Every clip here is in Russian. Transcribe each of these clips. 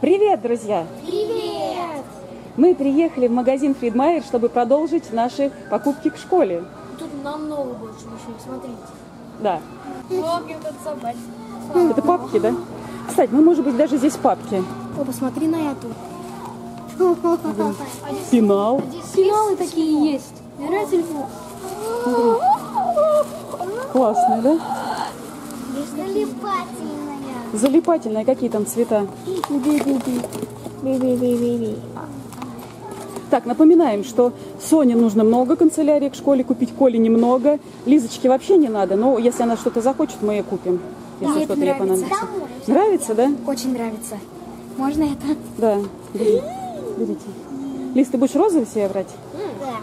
Привет, друзья! Привет! Мы приехали в магазин Фридмайер, чтобы продолжить наши покупки к школе. Тут намного больше машин, смотрите. Да. Логи тут собаки. Это папки, да? Кстати, ну, может быть, даже здесь папки. О, посмотри на эту. Пенал. Финалы такие есть. Нравится ли Классный, да? Залипательная. Залипательные. Какие там цвета? Так, напоминаем, что Соне нужно много канцелярии к школе купить, Коле немного. Лизочке вообще не надо, но если она что-то захочет, мы ей купим. Если Мне что-то ей понадобится. Нравится, да? Очень нравится. Можно это? Да. Бери. Берите. Лиз, ты будешь розовый себе брать? Да.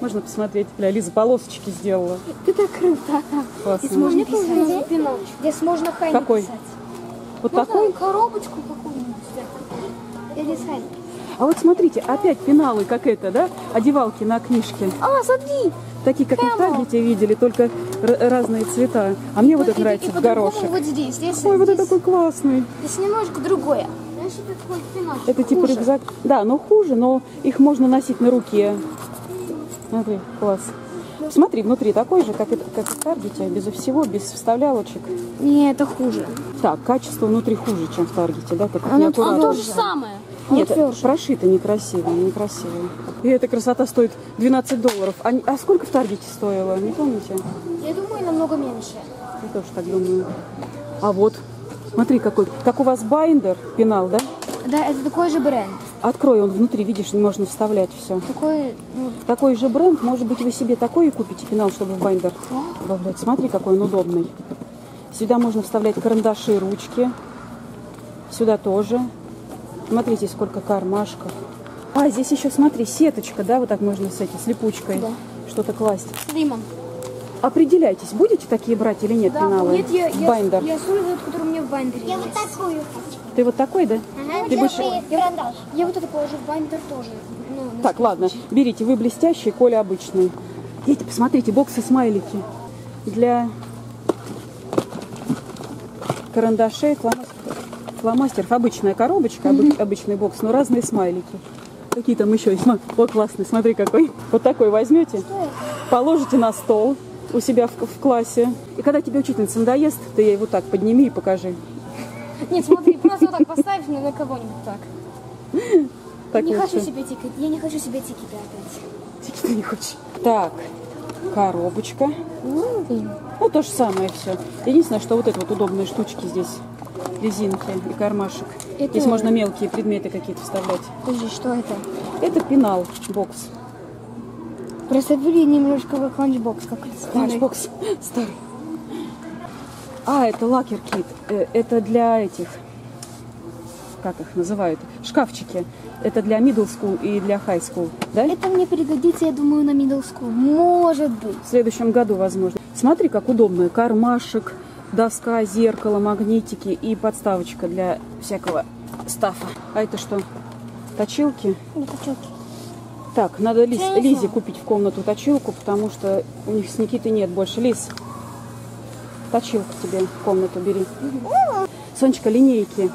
Можно посмотреть. Бля, Лиза полосочки сделала. Ты так круто. Классно. Здесь можно писать. Здесь можно Хайни Какой? писать. Вот Можно такой? коробочку какую-нибудь взять. Я. А вот смотрите, опять пеналы, как это, да? Одевалки на книжке. А, смотри. Такие, как мы в Таргете видели, только разные цвета. А мне вот это нравится в горошек. Вот здесь. Здесь, Ой, вот здесь, это такой классный. здесь немножко другое. Это такой пиночек. Это типа Хуже. рюкзак. Да, но хуже, но их можно носить на руке. Смотри, класс. Смотри, внутри такой же, как, это, как в Target е, без всего, без вставлялочек. Не, это хуже. Так, качество внутри хуже, чем в Target е, да? Так Оно неаккуратно. то же самое. Нет, Оно тверже. прошито некрасиво, некрасиво. И эта красота стоит 12 долларов. А, а сколько в Target е стоило, не помните? Я думаю, намного меньше. Я тоже так думаю. А вот, смотри, какой. Как у вас binder, пенал, да? Да, это такой же бренд. Открой, он внутри, видишь, можно вставлять все. Такой, ну, Такой же бренд, может быть, вы себе такой и купите пенал, чтобы в binder добавлять. Смотри, какой он удобный. Сюда можно вставлять карандаши, ручки. Сюда тоже. Смотрите, сколько кармашков. А, здесь еще, смотри, сеточка, да, вот так можно с этой, с липучкой Да. что-то класть. Слиман. Определяйтесь, будете такие брать или нет пеналы? нет, я, в я, я сую вот, который у меня в binder е Я есть. вот такую хочу. Ты вот такой, да? Ага, Ты я будешь- карандаш. Я вот это положу в binder тоже. Ну, Так, ладно, берите, вы блестящий, Коля обычный. Дети, посмотрите, боксы-смайлики для карандашей, фломастеров. фломастеров. Обычная коробочка, обы- обычный бокс, но разные смайлики. Какие там еще есть? О, классный, смотри какой. Вот такой возьмете, положите на стол у себя в, в классе. И когда тебе учительница надоест, ты ей вот так подними и покажи. Нет, смотри, просто вот так поставишь на на кого-нибудь так. Так не лучше. хочу себе ticket. Я не хочу себе ticket ы опять. Ticket ы не хочешь. Так, коробочка. Ну, то же самое все. Единственное, что вот это вот удобные штучки здесь. Резинки и кармашек. Это- Здесь можно мелкие предметы какие-то вставлять. Подожди, что это? Это пенал, бокс. Просто выглядит немножко как ланчбокс старый. Ланчбокс старый. А, это лакер-кит. Э, Это для этих, как их называют, шкафчики. Это для middle school и для high school, да? Это мне пригодится, я думаю, на middle school. Может быть. В следующем году, возможно. Смотри, как удобно. Кармашек, доска, зеркало, магнитики и подставочка для всякого стафа. А это что? Точилки? Это четкий. Так, надо Лиз- не Лизе купить в комнату точилку, потому что у них с Никитой нет больше. Лиз, точилку тебе в комнату бери. Сонечка, линейки.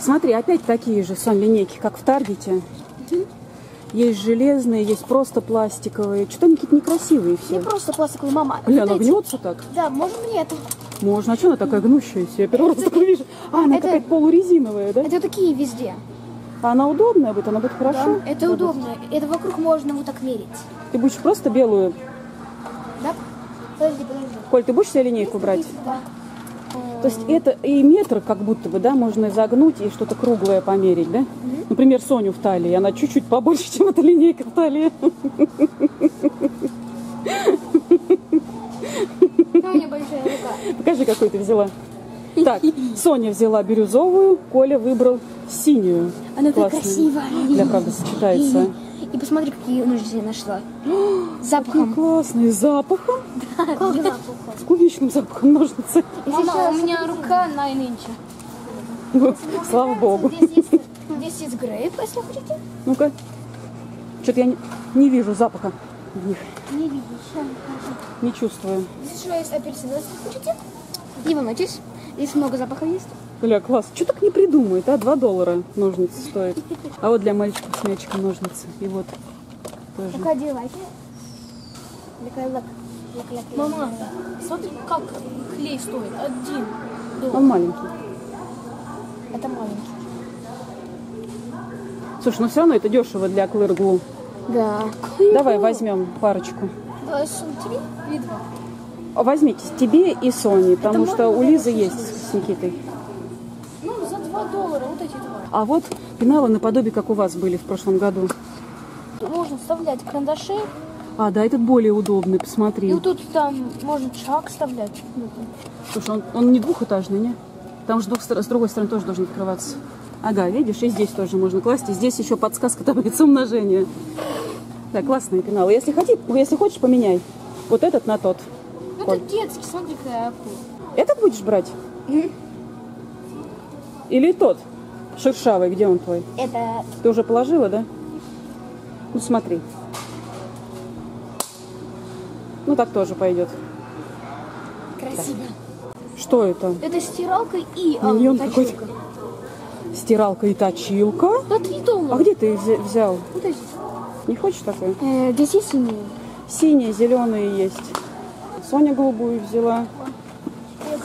Смотри, опять такие же, Сонь, линейки, как в Таргете. Есть железные, есть просто пластиковые. Что они какие-то некрасивые все. Не просто пластиковый мама. Бля, она гнется так. Да, можно мне это? Можно. А что она такая гнущаяся? Я первый раз такую вижу. А, она Это- какая-то полурезиновая, да? Это такие везде. А она удобная будет, она будет хорошо? Да, это удобно. Это вокруг можно вот так мерить. Ты будешь просто белую. Да? Подожди. Коль, ты будешь себе линейку брать? Да. То есть это и метр как будто бы, да, можно изогнуть и что-то круглое померить, да? Например, Соню в талии. Она чуть-чуть побольше, чем эта линейка в талии. Покажи, какую ты взяла. Так, Соня взяла бирюзовую, Коля выбрал синюю. Она Классную. красивая. Для правда сочетается. И посмотри, какие ножницы я нашла. Запахом. классные, с запахом. Как запахом? С клубничным запахом ножницы. Мама, у меня рука на инче. Вот, Слава богу. Здесь есть, здесь есть грейп, если хотите. Ну-ка. Что-то я не, не вижу запаха в них. Не видишь. Не чувствую. Здесь еще есть апельсин, если хотите. Не волнуйтесь. Здесь много запахов есть. Бля, класс. Что так не придумает, а? 2 доллара ножницы стоят. А вот для мальчиков с мячиком ножницы. И вот тоже. Мама, смотри, как клей стоит. Один доллар. Он маленький. Это маленький. Слушай, ну все равно это дешево для Клэр Глу. Да. Давай возьмем парочку. Давай смотри, видно. А Возьмите тебе и Соне, потому что у Лизы есть с Никитой. Ну, за 2 доллара вот эти два. А вот пеналы наподобие, как у вас были в прошлом году. Можно вставлять карандаши. А, да, этот более удобный, И посмотри. вот тут там можно шаг вставлять. Слушай, он, он не двухэтажный, не? Там же с, двух с другой стороны тоже должен открываться. Ага, видишь, и здесь тоже можно класть. И здесь еще подсказка таблицы умножения. Да, классные пеналы. Если, хоти, если хочешь, поменяй. Вот этот на тот. Ну, Коль. это детский, смотри, какая акула. Этот будешь брать? Или тот? Шершавый, где он твой? Это Ты уже положила, да? Ну, смотри. Ну, так тоже пойдет. красиво. Что это? Это стиралка и а, Миньон точилка. какой-то. Стиралка и точилка. За 3 А доллара. где ты взял? Вот эти. Не хочешь такой? Э, здесь есть синие. Синие, зеленые есть. Соня голубую взяла.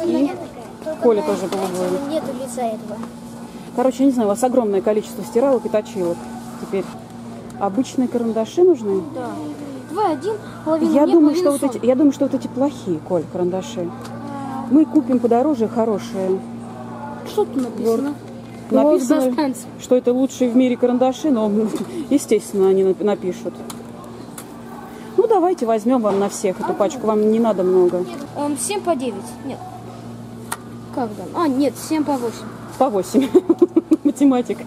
И Коля тоже голубую. Нету лица этого. Короче, не знаю, у вас огромное количество стиралок и точилок теперь. Обычные карандаши нужны? Да. Давай один, половину Я мне, думаю, что вот эти, я думаю, что вот эти плохие, Коль, карандаши. Мы купим подороже хорошие. Что тут написано? Написано, что это лучшие в мире карандаши, но, естественно, они нап- напишут. Ну, давайте возьмем вам на всех эту пачку. Вам не надо много. Эм, 7 по 9. Нет. Как там? А, нет, 7 по 8. По 8. Математик.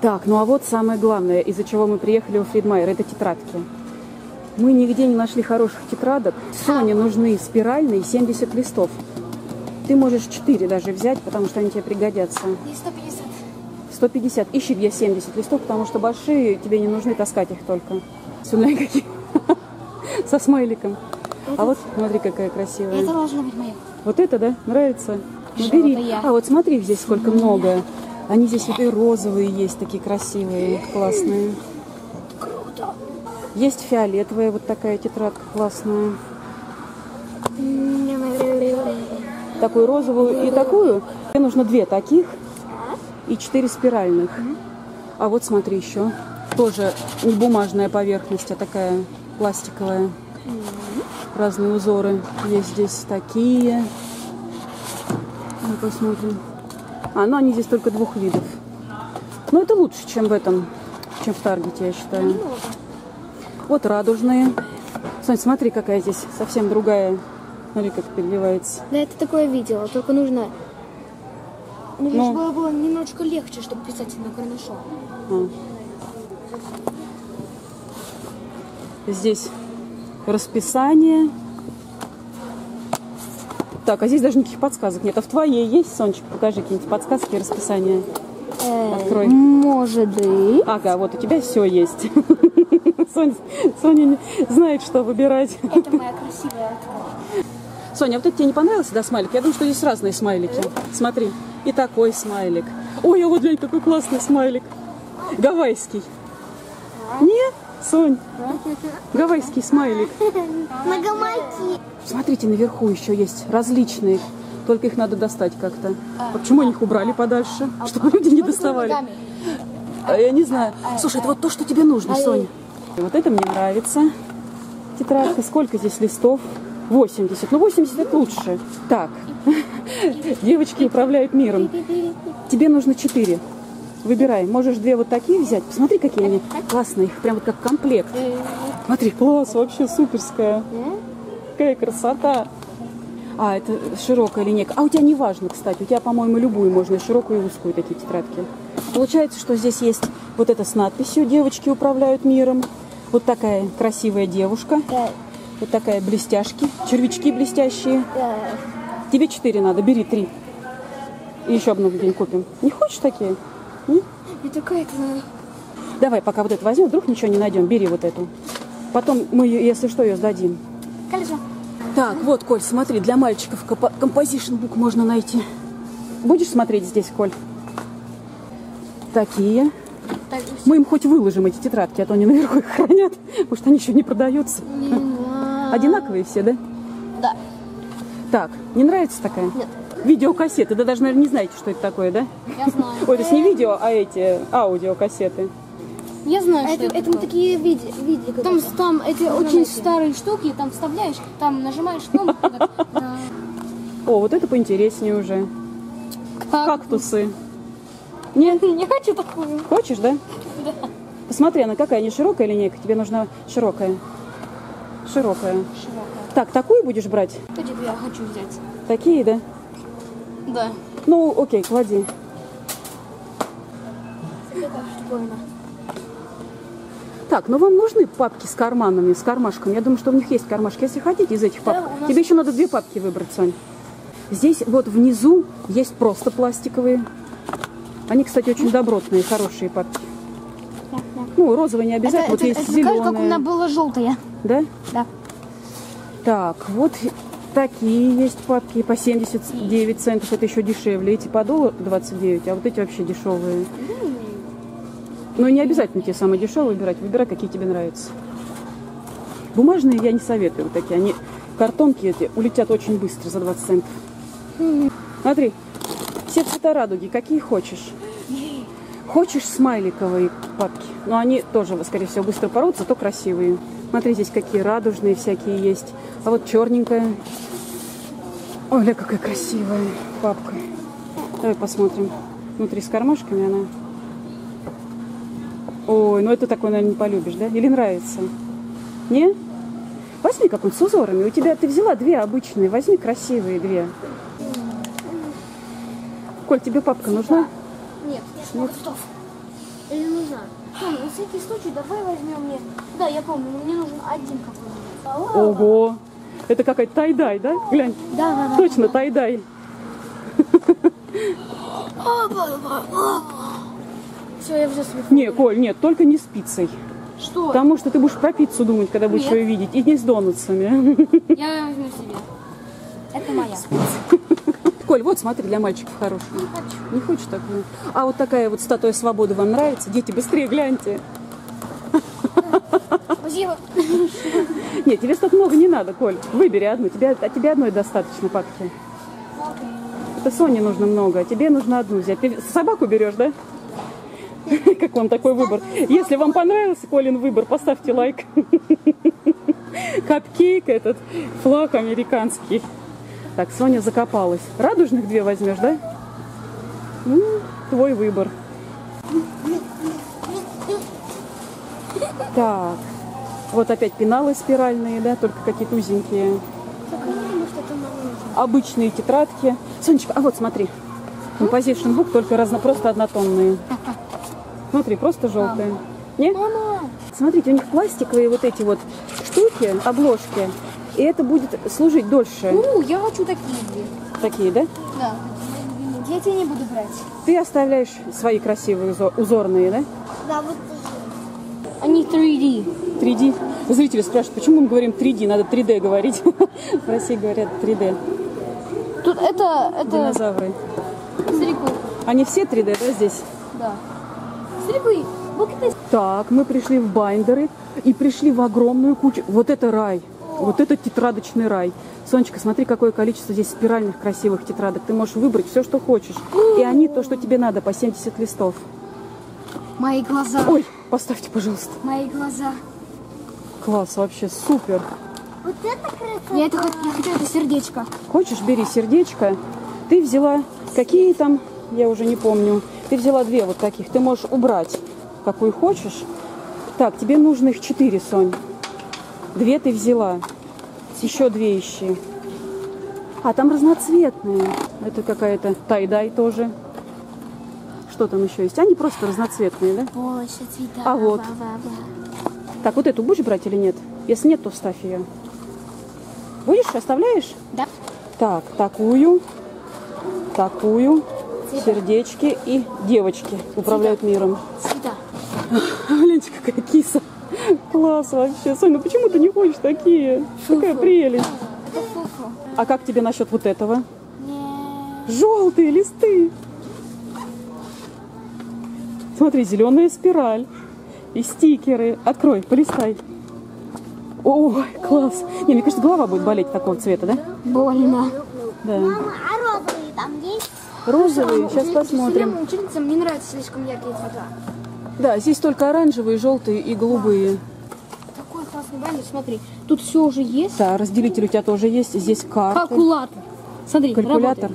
Так, ну а вот самое главное, из-за чего мы приехали у Фридмайера, это тетрадки. Мы нигде не нашли хороших тетрадок. Соне нужны спиральные 70 листов. Ты можешь 4 даже взять, потому что они тебе пригодятся. И 150. 150. Ищи где 70 листов, потому что большие тебе не нужны, таскать их только. Сюда какие. Со смайликом. А вот смотри, какая красивая. Это должно быть мое. Вот это, да? Нравится? Ну, бери. я? А, вот смотри, здесь сколько много. Они здесь вот и розовые есть, такие красивые, классные. Круто. Есть фиолетовая вот такая тетрадка классная. Такую розовую и такую. Мне нужно две таких и четыре спиральных. А вот смотри еще. Тоже не бумажная поверхность, а такая пластиковая. Разные узоры. Есть здесь такие. Ну, посмотрим. А, ну они здесь только двух видов. Но это лучше, чем в этом, чем в Таргете, я считаю. Вот радужные. Сонь, смотри, какая здесь совсем другая. Смотри, как переливается. Да, это такое видела, только нужно... Ну. лишь было, было немножко легче, чтобы писать на карандашом. А. Здесь расписание. Так, а здесь даже никаких подсказок нет. А в твоей есть, Сончик? Покажи какие-нибудь подсказки и расписание. Открой. Может быть. Ага, вот у тебя все есть. Соня, Соня знает, что выбирать. Это моя красивая открытка. Соня, а вот это тебе не понравился, да, смайлик? Я думаю, что здесь разные смайлики. Смотри, и такой смайлик. Ой, а вот глянь, какой классный смайлик. Гавайский. Не, Сонь? Гавайский смайлик. Нагомайки. Смотрите, наверху еще есть различные. Только их надо достать как-то. А почему они их убрали подальше? Чтобы люди не доставали. А, Я не знаю. Слушай, это вот то, что тебе нужно, Соня. Вот это мне нравится. Тетрадка. Сколько здесь листов? 80. Ну, 80 это лучше. Так. Девочки управляют миром. Тебе нужно 4. Выбирай. Можешь две вот такие взять. Посмотри, какие они классные. Их прям вот как комплект. Смотри, класс, вообще суперская. Какая красота. А, это широкая линейка. А у тебя не важно, кстати. У тебя, по-моему, любую можно, широкую, и узкую такие тетрадки. Получается, что здесь есть вот это с надписью «Девочки управляют миром». Вот такая красивая девушка. Да, Вот такая блестяшки. Червячки блестящие. да. Тебе четыре надо, бери три. И еще одну день купим. Не хочешь такие? М? И такая-то надо. Давай, пока вот это возьмем, вдруг ничего не найдем. Бери вот эту. Потом мы, если что, ее сдадим. Колесо. Так, вот, Коль, смотри, для мальчиков композишн бук можно найти. Будешь смотреть здесь, Коль? Такие. Так, Мы им хоть выложим эти тетрадки, а то они наверху их хранят. Может, они еще не продаются. не надо. Одинаковые все, да? Да. Так, не нравится такая? Нет. Видеокассеты. Да даже, наверное, не знаете, что это такое, да? Я знаю. Ой, то есть не видео, а эти аудиокассеты. Я знаю, что Это, это, это такое. такие видео. видео Там, там эти очень найти. старые штуки, там вставляешь, там нажимаешь кнопку. О, вот это поинтереснее уже. Как? Кактусы. Нет? Не хочу такую. Хочешь, да? Да. Посмотри, она какая, не широкая линейка? Тебе нужна широкая. Широкая. Широкая. Так, такую будешь брать? Эти две я хочу взять. Такие, да? Да. Ну, окей, клади. Так, ну вам нужны папки с карманами, с кармашками? Я думаю, что у них есть кармашки. Если хотите из этих папок. у нас Тебе еще надо две папки выбрать, Сонь. Здесь вот внизу есть просто пластиковые. Они, кстати, очень добротные, хорошие папки. Ну, розовые не обязательно, вот есть кажется, как у меня зеленые. было желтое. Да? Да. Так, вот такие есть папки по 79 центов. Это еще дешевле. Эти по доллару 29, а вот эти вообще дешевые. Но не обязательно те самые дешевые выбирать. Выбирай, какие тебе нравятся. Бумажные я не советую вот такие. Они, картонки эти улетят очень быстро за 20 центов. Смотри, все цвета радуги, какие хочешь. Хочешь смайликовые папки, но они тоже, скорее всего, быстро порвутся, зато красивые. Смотри, здесь какие радужные всякие есть. А вот черненькая. Ой, ля, какая красивая папка. Давай посмотрим. Внутри с кармашками она. Ой, ну это такой, наверное, не полюбишь, да? Или нравится? Не? Возьми какой-нибудь с узорами. У тебя ты взяла две обычные. Возьми красивые две. Коль, тебе папка нужна? Нет. Нет. Стоп. Или нужна? Том, на всякий случай давай возьмем мне... Да, я помню, мне нужен один какой-нибудь. Ого! Это какая-то тайдай, да? Глянь. Да, да, да. Точно тайдай. Все, я взял себе. Не, Коль, нет, только не спицей. Что? Потому что ты будешь про пиццу думать, когда будешь Нет. ее видеть. И не с донатсами. Я возьму себе. Это моя. Коль, вот смотри, для мальчиков хорошая. Не хочу. Не хочешь такую? А вот такая вот статуя свободы вам нравится? Дети, быстрее гляньте. Спасибо. Нет, тебе столько много не надо, Коль. Выбери одну. Тебе, а тебе одной достаточно папки. Это Соне нужно много, а тебе нужно одну взять. Ты собаку берешь, да? Как вам такой выбор? Если вам понравился Колин выбор, поставьте лайк. Капкейк этот, флаг американский. Так, Соня закопалась. Радужных две возьмешь, да? Ну, твой выбор. Так, вот опять пеналы спиральные, да, только какие-то узенькие. Обычные тетрадки. Сонечка, а вот смотри. Composition book, только разно, просто однотонные. Смотри, просто желтые. Не? Мама. Смотрите, у них пластиковые вот эти вот штуки, обложки. И это будет служить дольше. Ну, я хочу такие. Такие, да? Да. Я тебе не буду брать. Ты оставляешь свои красивые узор- узорные, да? Да, вот Они 3D. 3D. Зрители спрашивают, почему мы говорим 3D, надо 3D говорить. В России говорят 3D. Тут это, это Динозавры. старику. Они все 3D, да, здесь? Да. Так, мы пришли в байндеры и пришли в огромную кучу. Вот это рай. Вот это тетрадочный рай. Сонечка, смотри, какое количество здесь спиральных красивых тетрадок. Ты можешь выбрать все, что хочешь. И они то, что тебе надо, по 70 листов. мои глаза. Ой, поставьте, пожалуйста. Мои глаза. Класс, вообще супер. Вот это красота. Я это хочу, я хочу это сердечко. Хочешь, бери сердечко. Ты взяла какие там, я уже не помню. Ты взяла две вот таких. Ты можешь убрать, какую хочешь. Так, тебе нужно их четыре, Сонь. Две ты взяла. Еще две ищи. А, там разноцветные. Это какая-то тайдай тоже. Что там еще есть? Они просто разноцветные, да? Больше цвета. А вот. Так, вот эту будешь брать или нет? Если нет, то вставь ее. Будешь? Оставляешь? Да. Так, такую, такую, сердечки и девочки управляют миром. Цвета. Гляньте, какая киса. Класс вообще. Соня, ну почему ты не хочешь такие? Какая прелесть. Это фуфу. А как тебе насчет вот этого? Не. Желтые листы. Смотри, зеленая спираль. И стикеры. Открой, полистай. Ой, класс. Не, мне кажется, голова будет болеть такого цвета, да? Больно. Да. Мама, а розовые там есть? Розовые, сейчас посмотрим. Ученица, мне нравятся слишком яркие цвета. Да, здесь только оранжевые, желтые и голубые. Такой классный бандер, смотри. Тут все уже есть. Да, разделитель у тебя тоже есть. Здесь карта, Калькулятор. Смотри, калькулятор. работает.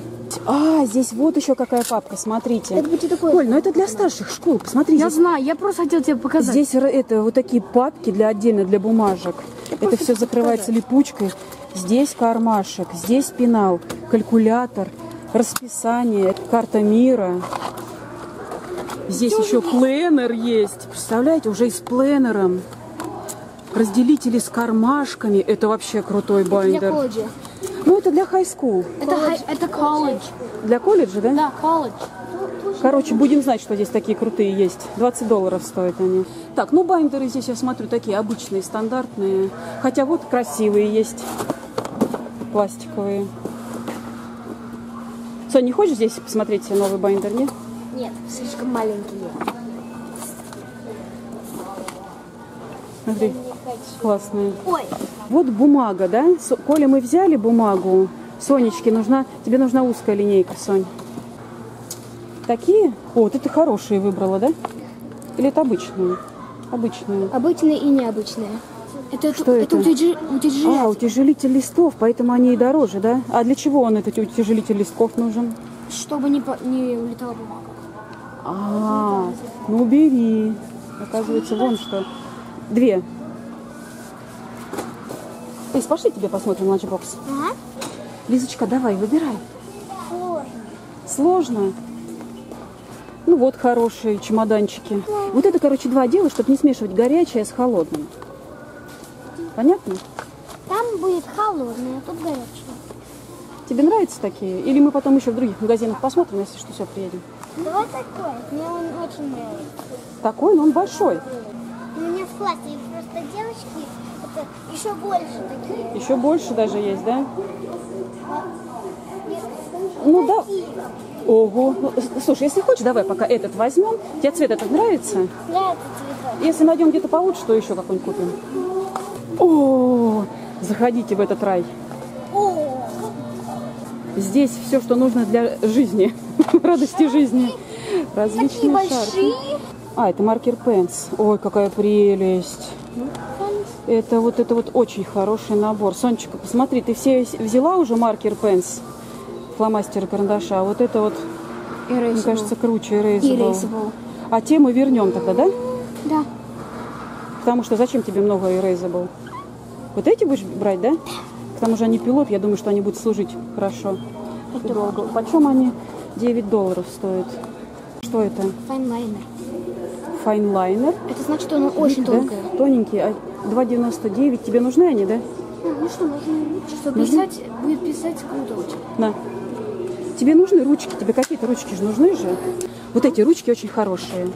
А, здесь вот еще какая папка, смотрите. Это будет такое. Коль, ну это для старших школ. Посмотри, Я здесь, знаю, я просто хотел тебе показать. здесь это вот такие папки для отдельно для бумажек. Это все закрывается липучкой. Здесь кармашек, здесь пенал, калькулятор, расписание, карта мира. Здесь еще пленер есть. Представляете, уже и с пленером. Разделители с кармашками. Это вообще крутой колледжа. Ну, это для high school. Это, хай- это колледж. Для колледжа, да? Да, колледж. Короче, будем знать, что здесь такие крутые есть. 20 долларов стоят они. Так, ну байндеры здесь, я смотрю, такие обычные, стандартные. Хотя вот красивые есть. Пластиковые. Соня, не хочешь здесь посмотреть себе новый binder, нет? Нет, слишком маленькие. Смотри, классные. Ой, Вот бумага, да? Коля, мы взяли бумагу. Сонечке нужна, тебе нужна узкая линейка, Сонь. Такие? О, вот это хорошие выбрала, да? Или это обычные? Обычные. Обычные и необычные. Это, Что это? утяжи- утяжелитель. А, утяжелитель листов, поэтому они и дороже, да? А для чего он, этот утяжелитель листков, нужен? Чтобы не, по- не улетала бумага. А, ну бери. Оказывается, вон что. Две. Лиз, пошли тебе посмотрим ланчбокс. ага. Лизочка, давай, выбирай. Сложно. Сложно. Ну вот хорошие чемоданчики. Вот это, короче, два дела, чтобы не смешивать горячее с холодным. Понятно? Там будет холодное, а тут горячее. Тебе нравятся такие? Или мы потом еще в других магазинах посмотрим, если что, все, приедем? Давай такой. Мне он очень нравится. Такой, но он большой. У меня в классе просто девочки, это еще больше такие. Еще больше даже есть, да? Ну да. Ого. Ну, слушай, если хочешь, давай пока этот возьмем. Тебе цвет этот нравится? Нравится цветок. Если найдем где-то получше, то еще какой-нибудь купим. О, заходите в этот рай. Здесь все, что нужно для жизни, радости жизни. такие Различные шарфы. большие. А, это маркер пенс. Ой, какая прелесть. Это вот это вот очень хороший набор. Сонечка, посмотри, ты все взяла уже маркер пенс, фломастеры карандаша, а вот это вот, мне кажется, круче Erasable. Erasable. А те мы вернем тогда, да? Да. Потому что зачем тебе много Erasable? Вот эти будешь брать, да? К тому же они пилот, я думаю, что они будут служить хорошо и долго. Почем они? 9 долларов стоят. Что это? Файнлайнер. Файнлайнер. Это значит, что оно очень Да? тонкое. Тоненький, а 2,99. Тебе нужны они, да? Ну что, можно Чтобы писать, будет писать круто очень. На. Тебе нужны ручки? Тебе какие-то ручки же нужны же? Вот эти ручки очень хорошие.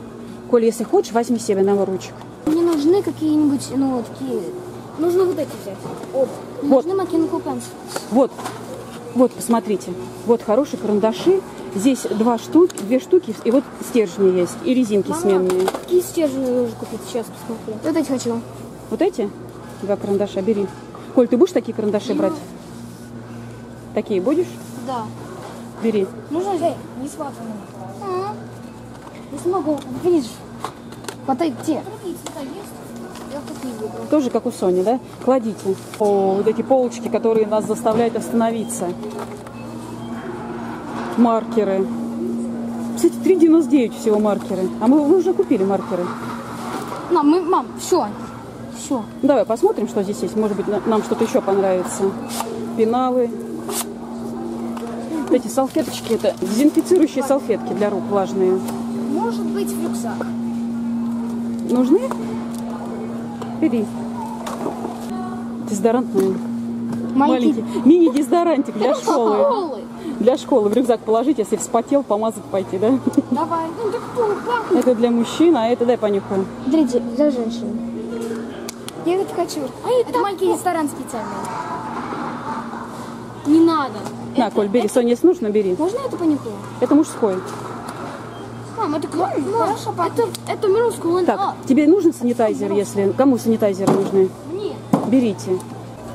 Коля, если хочешь, возьми себе на ручек. Мне нужны какие-нибудь, ну, такие... Нужно вот эти взять. Оп. Вот. Нужны Pencils. Вот, вот, посмотрите. Вот хорошие карандаши. Здесь два штуки, две штуки, и вот стержни есть, и резинки сменные. Какие стержни нужно купить? Сейчас посмотрю. Вот эти хочу. Вот эти два карандаша бери. Коль, ты будешь такие карандаши брать? Такие будешь? Да. Бери. Нужно взять? Не сватано. Не смогу. Видишь? Хватай те. Другие цвета есть? Я. Тоже как у Сони, да? Кладите. О, вот эти полочки, которые нас заставляют остановиться. Маркеры. Кстати, 3,99 всего маркеры. А мы, мы уже купили маркеры. На, мы, мам, все. Все. Давай посмотрим, что здесь есть. Может быть, на- нам что-то еще понравится. Пеналы. Вот Эти салфеточки, это дезинфицирующие салфетки для рук влажные. Может быть, в рюкзак. Нужны? Бери. Дезодорантные. Маленький. Маленький. Мини-дезодорантик для школы. Для школы в рюкзак положить, если вспотел, помазать пойти, да? Давай. Ну, так пахнет. Это для мужчин, а это дай понюхаю. Для, для женщин. Я вот хочу. А это маленький ресторан специальный. Не надо. На, Коль, бери. Соня, если нужно, бери. Можно это понюхаю? Это мужской. Мам, это хорошо пахнет. Это, это мирусскую. Так, тебе нужен санитайзер, если... Кому санитайзеры нужны? Мне. Берите.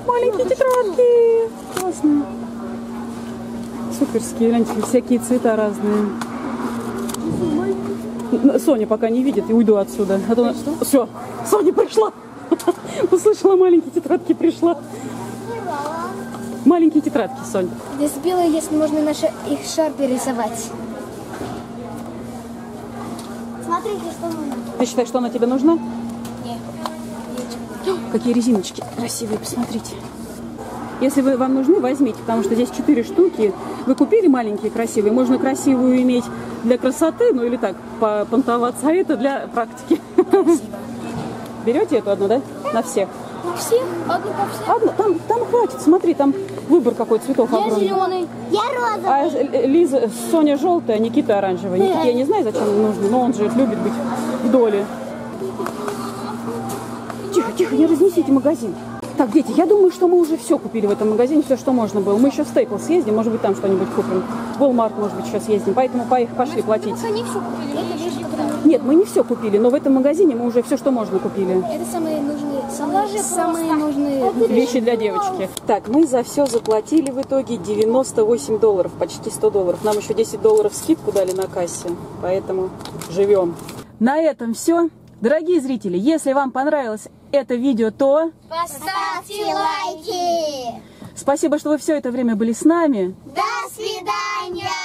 Маленькие тетрадки. Классные. Суперские, гляньте, всякие цвета разные. Соня пока не видит и уйду отсюда. А то Все, Соня пришла. Услышала маленькие тетрадки, пришла. Маленькие тетрадки, Сонь. Здесь белое есть, можно наши их шарпи рисовать. Смотрите, что нужно. Ты считаешь, что она тебе нужна? Нет. Какие резиночки красивые, посмотрите. Если вы, вам нужны, возьмите, потому что здесь 4 штуки. Вы купили маленькие красивые, можно красивую иметь для красоты, ну или так, понтоваться, а это для практики. Берете эту одну, да? На всех. На всех? Одну по всем? Одну, там, там хватит, смотри, там выбор какой цветов Я огромный. зеленый. Я розовый. А Лиза, Соня желтая, Никита оранжевая. Никите я не знаю, зачем ему нужно, но он же любит быть в доле. Тихо, тихо, не разнесите магазин. Так, дети, я думаю, что мы уже все купили в этом магазине, все, что можно было. Мы еще в Стейпл съездим, может быть, там что-нибудь купим. В Walmart, может быть, сейчас съездим. Поэтому поехали, пошли платить. Они все купили. Вещи, которые... Нет, мы не все купили, но в этом магазине мы уже все, что можно, купили. Это самые нужные, самые, самые нужные Вещи для девочки. Так, мы за все заплатили в итоге 98 долларов, почти 100 долларов. Нам еще 10 долларов скидку дали на кассе, поэтому живем. На этом все. Дорогие зрители, если вам понравилось это видео, то... Поставьте лайки! Спасибо, что вы все это время были с нами. До свидания!